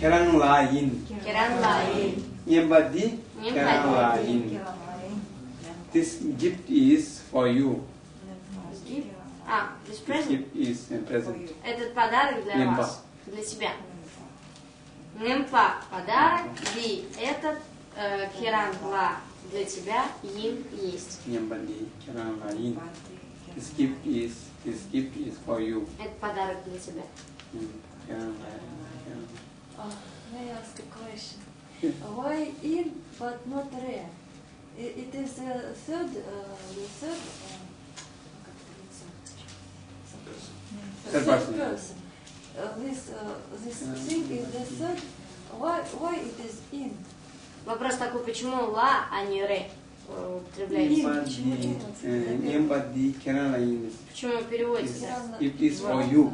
kerang la in. Керан лай. Nyemba di Не kerang la входи. in. This gift is for you. А, this This present. gift is a present. Этот подарок для Немпа. вас, для тебя. Немпа подарок, ви этот э, керан ла для тебя, ин есть. Nyemba di kerang la in. This gift is this gift is for you. Это подарок для тебя. Mm, Uh, may I ask a question? Yeah. Why in but not re? I- It is the third, uh, the third, uh, это лицо? Third Third person. person. Uh, this uh, this Yeah. thing is the third. Why why it is in? Вопрос такой, почему ла, а не ре э, употребляется? Eh. Почему переводится? Gift is for you.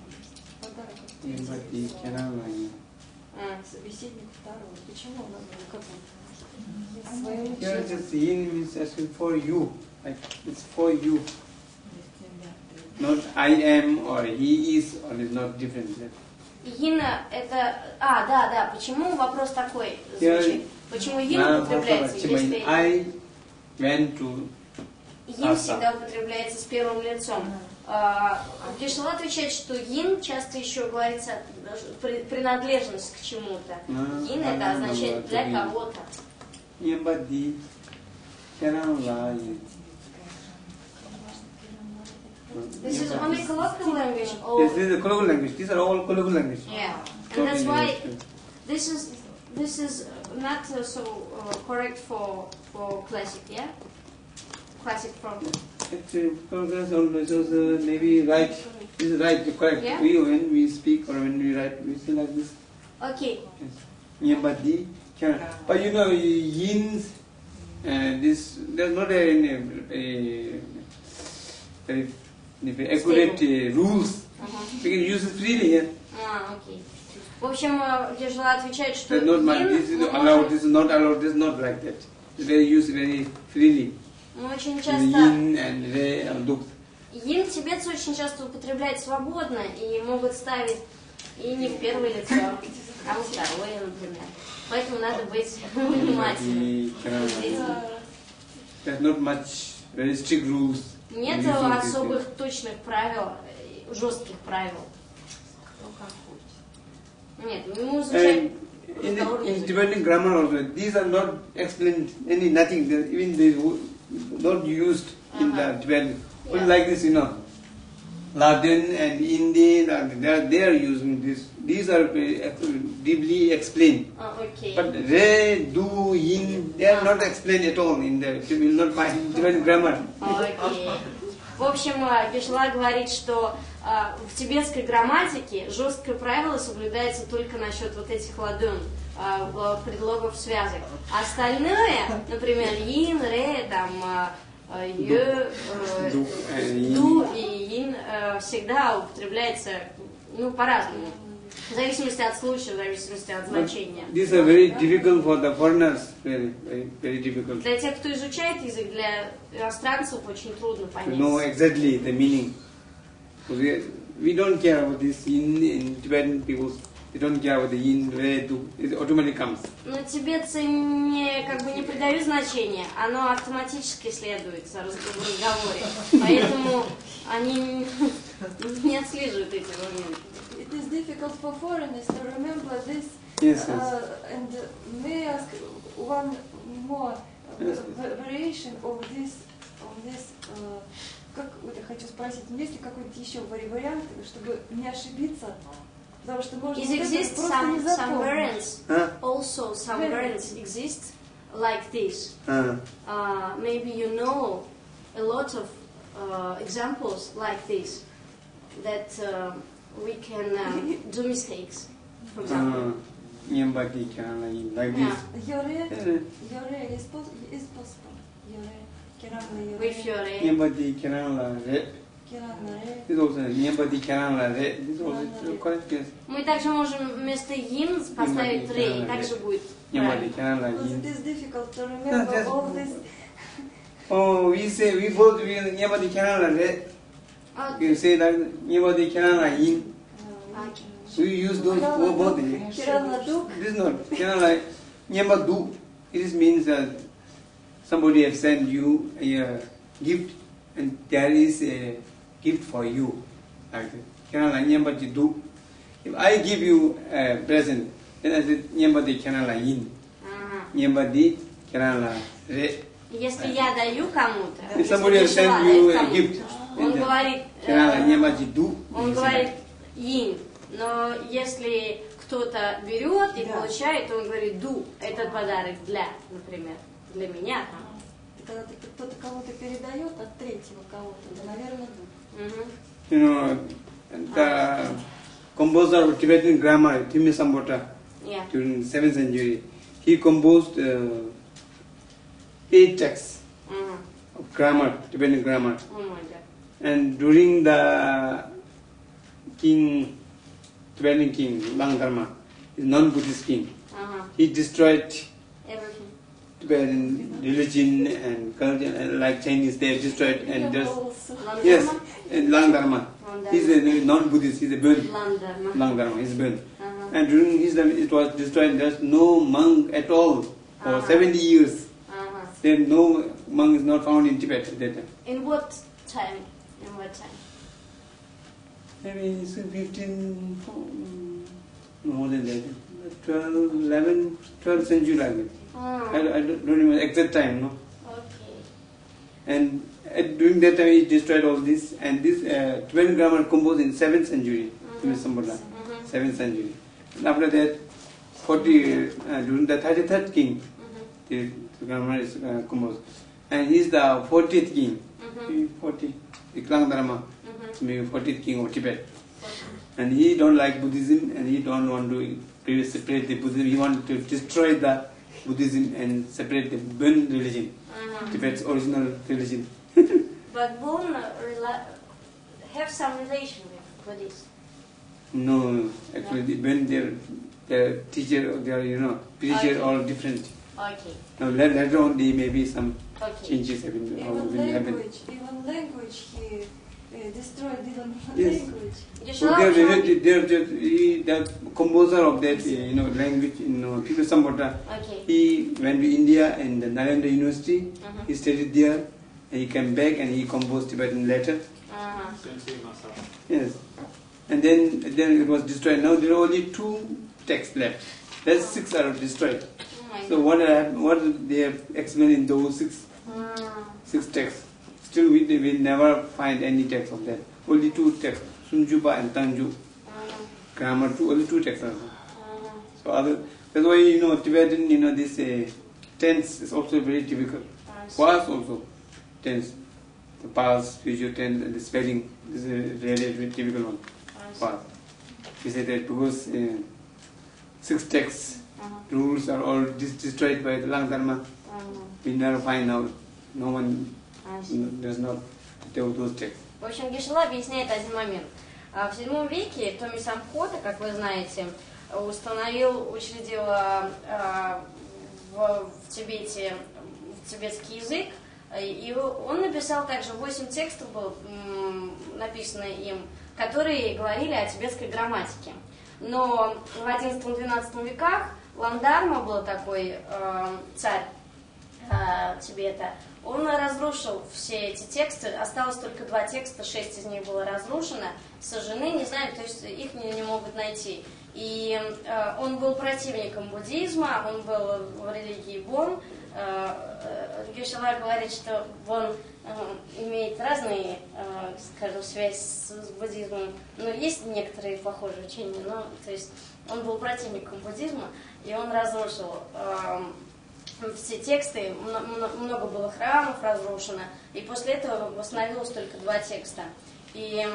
Lai. А, Собеседник второй. Почему он как бы своему Here just yin means for you, like it's for you. Not I am or he is or is not different. Ина это... А, да, да, почему вопрос такой звучит? Почему ин Now, употребляется если... I went to Ин всегда употребляется с первым лицом. А, Гешла отвечает, что ин часто еще говорится принадлежность к чему-то. А, Ин это а, означает для кого-то. kerang lai. This is only colloquial language. Or, this is a colloquial language. These are all colloquial language. yeah. And that's why this is this is not uh, so uh, correct for for classic, yeah. Classic from Actually, progress always was uh, maybe right. This is right, correct. Yeah. We when we speak or when we write, we say like this. okay. Nyambadi, can. But you know, yins, uh, this there's not a, a, a very accurate uh, rules. Uh-huh. We can use it freely here. А, окей. В общем, э, Гержела отвечает, что There's not much. ин This is мы allowed. можем- This is not allowed. This is not like that. They use very freely. Мы очень часто Yin and. Ин тибетцы очень часто употребляют свободно и могут ставить и не в первое лицо, а во второе, например. Поэтому надо быть внимательным. There's not much very strict rules. Нет особых точных правил, э, жестких правил. Нет, ему изучать And in, the, in. Tibetan grammar also, these are not explained any nothing. Even they wo- not used in uh -huh. that value. Yeah. But like this, you know, Latin and Indian, and they are, they are using this. These are uh, deeply explained. Oh, okay. But re, do, in, they are not explained at all in the You will not find different grammar. Oh, okay. В общем, э, Гешла говорит, что э, в тибетской грамматике жесткое правило соблюдается только насчет вот этих ладун, э, предлогов связок. А Остальное, например, ин, ре, там, э, э, э, yin. ду и ин э, всегда употребляется ну, по-разному. В зависимости от случая, в зависимости от значения. these are very difficult for the foreigners. Very, very, very difficult. Для тех, кто изучает язык, для иностранцев очень трудно to know понять. exactly the meaning. We, we don't care about this in, in Tibetan people. They don't care about the yin, re, du. It automatically comes. Но тибетцы не, как бы не придают значения, оно автоматически следует в разговоре. Поэтому они не отслеживают эти моменты. It is difficult for foreigners to remember this. Yes, yes. Uh, and may I ask one more Yes, va- variation of this, of this uh, как вот я хочу спросить, есть ли какой-то еще вари- вариант, чтобы не ошибиться? Потому что можно Is вот это exist просто не some, some запомнить. variants, Huh? also some Very variants exist like this. Uh, Uh, maybe you know a lot of uh, examples like this that uh, we can um, do mistakes, for example. uh, Nyambati Kirana yin, like Yeah. this. Йоре, Uh, Йоре is pos- is possible. Йоре, Кирана With Йоре, your uh, Nyambati Kirana re. Кирана Ре. This also Nyambati Kirana re. This also Kirana re. correct. Yes. Мы также можем вместо ин поставить Nyambati рей, Kirana также re. будет Nyambati правильно. Kirana Because yin. it is difficult to remember that's- all this. Oh, we say we both we Nyambati Kirana re. А, You say that Nyambati Kirana yin. uh, Okay. So you use those Kirana both. Дук, Кирана Дук. This is not Kirana Nyamba du. It means that somebody has sent you a gift and there is a gift for you. Like that. Kirana Nyambati du. If I give you a present, then I say Nyambati Kirana yin. ага. Nyambati Kirana re. Если я даю кому-то, If если somebody has sent присылаю you a кому-то, gift, он говорит, э, он говорит ин, но если кто-то берет и Да. получает, он говорит ду, этот подарок для, например, для меня там. Когда кто-то кого-то передает от третьего кого-то, то, наверное, Дук. Мгм. You know, the composer of Tibetan grammar, Thimi Sambhota, Yeah. during 7th century, he composed uh, eight texts grammar, Tibetan grammar. О мой гад. And during the king, Tibetan king, Lang Dharma, non-Buddhist king, uh-huh. he destroyed everything. Tibetan religion and culture, uh, like Chinese, they destroyed and just yes, and Lang Dharma. He's a non-Buddhist. He's a burn. Lang Dharma. He's burn. Uh-huh. And during his time, it was destroyed. There's no monk at all for uh-huh. 70 years. Uh-huh. Then no monk is not found in Tibet at that time. In what time? What time? Maybe it's 15, mm, more than that, 12, 11, 12th century like that. Ah, I, I don't remember exact time, no. okay. And at, during that time he destroyed all this and this uh, Tibetan grammar composed in 7th century, Mhm. mm Mhm. 7th century. And after that, 40, uh, during the 33rd king, Mhm. the, the grammar is uh, composed. And he is the 40th king, Mhm. 40, the Klang Dharma, Mhm. maybe 40th king of Tibet. And he don't like Buddhism and he don't want to separate the Buddhism. He want to destroy the Buddhism and separate the Bon religion, Mhm. Tibet's original religion. But Bon have some relation with Buddhism. No, actually, the, when their their teacher, their you know preacher, Okay. all different. Okay. Now later, later on, there may be some Okay. Changes have been, how even language, happened. Even language he uh, destroyed even yes. language. So they're, they're, they're just, he, the composer of that, uh, you know, language, you know, people Sambota, okay. he went to India and the Narendra University, uh -huh. he studied there, and he came back and he composed Tibetan letter. Uh -huh. Yes. And then, then it was destroyed. Now there are only two texts left. That's six are destroyed. Oh so what, I, what they have explained in those six Six texts. Still we will never find any text of them. Only two texts, Sunjuba and Tanju. Grammar two, only two texts. So other, that's why you know Tibetan, you know this uh, tense is also very difficult. Past also tense, the past, future tense, and the spelling is a really, really difficult one. Past. We say that because uh, six texts uh-huh. rules are all destroyed by the Lang Dharma. Uh-huh. We never find out. No one does not those texts. В общем, Гешела объясняет один момент. А, В VII веке Томи Самхота, как вы знаете, установил, учредил а, а, в, Тибете тибетский язык, и он написал также восемь текстов, было написано им которые говорили о тибетской грамматике. Но в XI-XII веках Ландарма был такой э, царь э, Тибета. Он разрушил все эти тексты, осталось только два текста, шесть из них было разрушено, сожжены, не знаю, то есть их не, не могут найти. И э, он был противником буддизма, он был в религии Бон. Э, э, Гешала говорит, что Бон э, имеет разные, э, скажем, связь с, с буддизмом, но есть некоторые похожие учения, но то есть он был противником буддизма, и он разрушил э, все тексты, мно- мно- много было храмов разрушено, и после этого восстановилось только два текста. И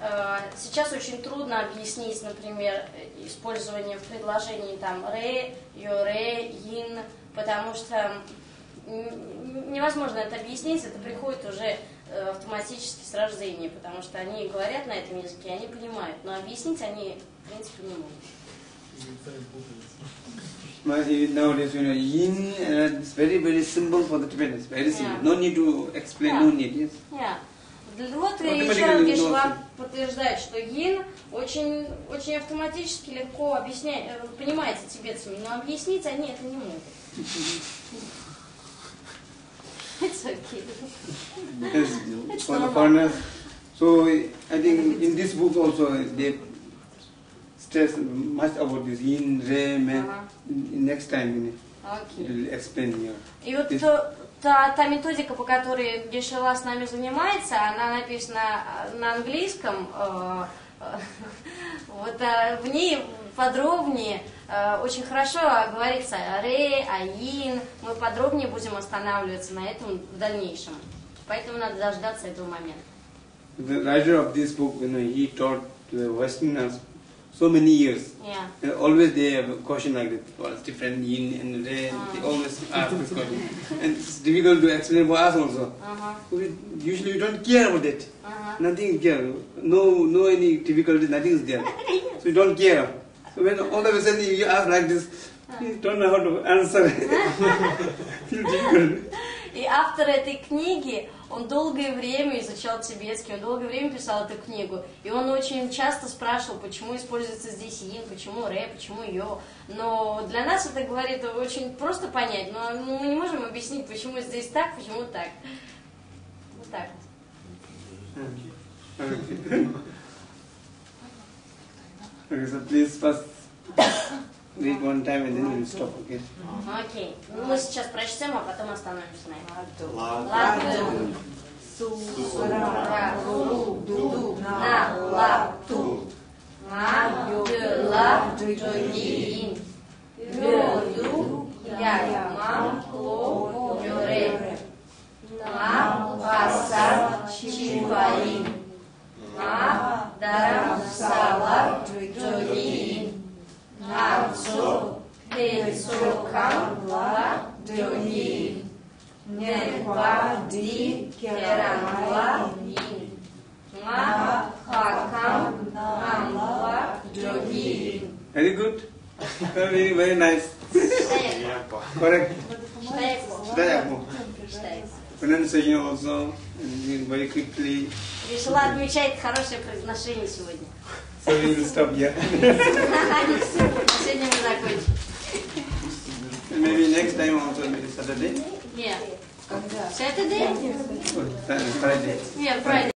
э, сейчас очень трудно объяснить, например, использование в предложении там ре, йоре, ин, потому что невозможно это объяснить, это приходит уже э, автоматически с рождения, потому что они говорят на этом языке, они понимают, но объяснить они, в принципе, не могут. Nowadays, you know, yin uh, is very, very simple for the Tibetans. Very simple. No need to explain, no need, yes. Yeah. Вот и Automatically еще раз knows Гешла it. подтверждает, что ин очень, очень автоматически легко объяснять, э, понимается тибетцами, но объяснить они это не могут. It's okay. It's for the foreigners. So I think in this book also they stress much about this yin, re, men. Ага. Next time Окей. will explain here. И вот Есть- то- та, та методика, по которой Гешела с нами занимается, она написана э, на английском. э, э, Вот э, в ней подробнее, э, очень хорошо говорится о ре, о ин. Мы подробнее будем останавливаться на этом в дальнейшем. Поэтому надо дождаться этого момента. The writer of this book, you know, he taught the Westerners so many years. Yeah. And always they have a question like that. What's different yin and re? They always ask this question. And it's difficult to explain for us also. Ага, We, usually we don't care about it. ага. Nothing care. No, no any difficulty. Nothing is there. So we don't care. So when all of a sudden you ask like this, you don't know how to answer. Feel difficult. И автор этой книги, он долгое время изучал тибетский, он долгое время писал эту книгу. И он очень часто спрашивал, почему используется здесь ин, почему ре, почему йо. Но для нас это говорит очень просто понять, но мы не можем объяснить, почему здесь так, почему так. Вот так вот. Please first read one time and then we'll stop. Okay. Окей. Ну, мы сейчас прочтем, а потом остановимся на этом. Ладно. Ладно. На лату. На ла джоги Бёду я мам ло юре. На паса чифаин. На дарам сала джоги. На цо пецо кам ла джоги. Не ба ди керамла ин. На хакам амла джоги. Very good. Very, very nice. Correct. Dayaku. Pronunciation also and very quickly. Решила отмечать хорошее произношение сегодня. So Sorry to stop here. Maybe next time also maybe Saturday? Yeah. Saturday? Friday. Yeah, Friday.